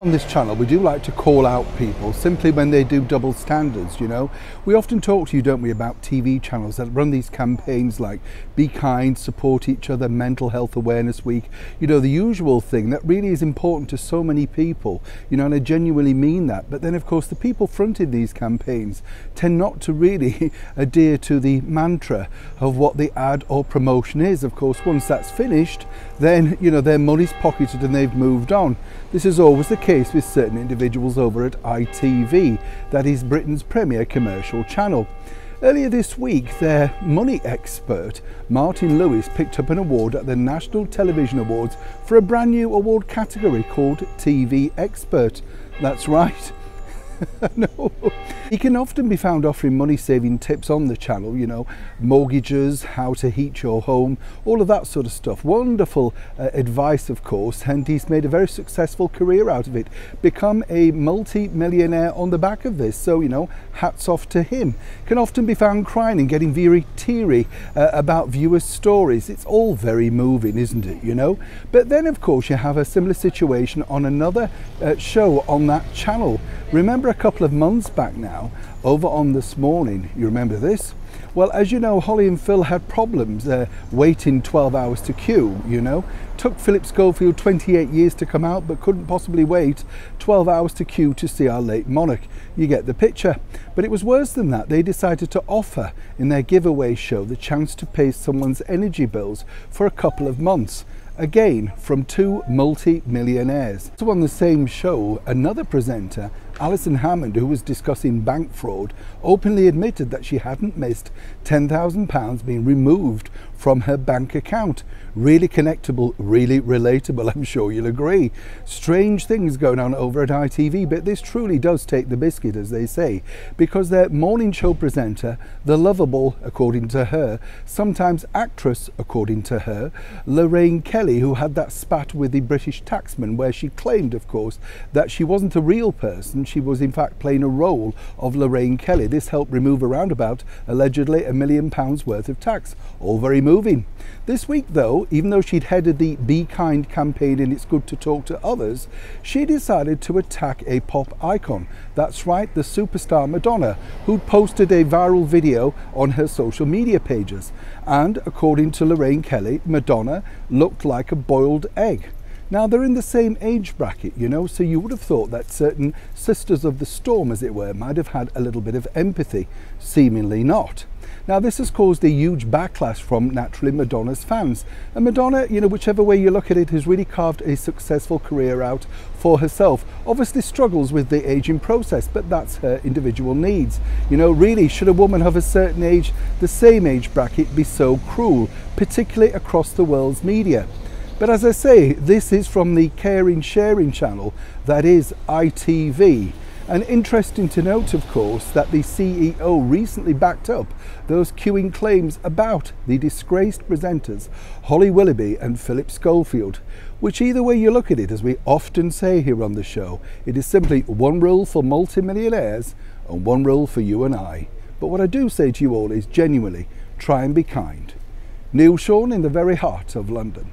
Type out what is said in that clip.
On this channel, we do like to call out people simply when they do double standards, you know. We often talk to you, don't we, about TV channels that run these campaigns like Be Kind, Support Each Other, Mental Health Awareness Week, you know, the usual thing that really is important to so many people, you know, and I genuinely mean that. But then, of course, the people fronting these campaigns tend not to really adhere to the mantra of what the ad or promotion is. Of course, once that's finished, then, you know, their money's pocketed and they've moved on. This is always the case with certain individuals over at ITV, that is Britain's premier commercial channel. Earlier this week, their money expert, Martin Lewis, picked up an award at the National Television Awards for a brand new award category called TV Expert. That's right. no. He can often be found offering money saving tips on the channel, you know, mortgages, how to heat your home, all of that sort of stuff. Wonderful uh, advice, of course, and he's made a very successful career out of it. Become a multi millionaire on the back of this, so, you know, hats off to him. Can often be found crying and getting very teary uh, about viewers' stories. It's all very moving, isn't it, you know? But then, of course, you have a similar situation on another uh, show on that channel. Remember a couple of months back now, over on This Morning, you remember this? Well, as you know, Holly and Phil had problems uh, waiting 12 hours to queue, you know. Took Philip Schofield 28 years to come out, but couldn't possibly wait 12 hours to queue to see our late monarch. You get the picture. But it was worse than that. They decided to offer in their giveaway show the chance to pay someone's energy bills for a couple of months again from two multi-millionaires. So on the same show, another presenter, Alison Hammond, who was discussing bank fraud, openly admitted that she hadn't missed £10,000 being removed from her bank account. Really connectable, really relatable, I'm sure you'll agree. Strange things going on over at ITV, but this truly does take the biscuit, as they say, because their morning show presenter, the lovable, according to her, sometimes actress, according to her, Lorraine Kelly, who had that spat with the British taxman, where she claimed, of course, that she wasn't a real person, she was in fact playing a role of Lorraine Kelly. This helped remove around about, allegedly, a million pounds worth of tax. All very moving. This week, though, even though she'd headed the Be Kind campaign and It's Good to Talk to Others, she decided to attack a pop icon. That's right, the superstar Madonna, who posted a viral video on her social media pages. And according to Lorraine Kelly, Madonna looked like a boiled egg. Now they're in the same age bracket, you know, so you would have thought that certain sisters of the storm, as it were, might have had a little bit of empathy. Seemingly not. Now this has caused a huge backlash from naturally Madonna's fans. And Madonna, you know, whichever way you look at it, has really carved a successful career out for herself. Obviously struggles with the aging process, but that's her individual needs. You know, really, should a woman of a certain age, the same age bracket, be so cruel, particularly across the world's media? But as I say, this is from the Caring Sharing channel, that is ITV. And interesting to note, of course, that the CEO recently backed up those queuing claims about the disgraced presenters Holly Willoughby and Philip Schofield, which either way you look at it, as we often say here on the show, it is simply one rule for multimillionaires and one rule for you and I. But what I do say to you all is genuinely try and be kind. Neil Sean in the very heart of London.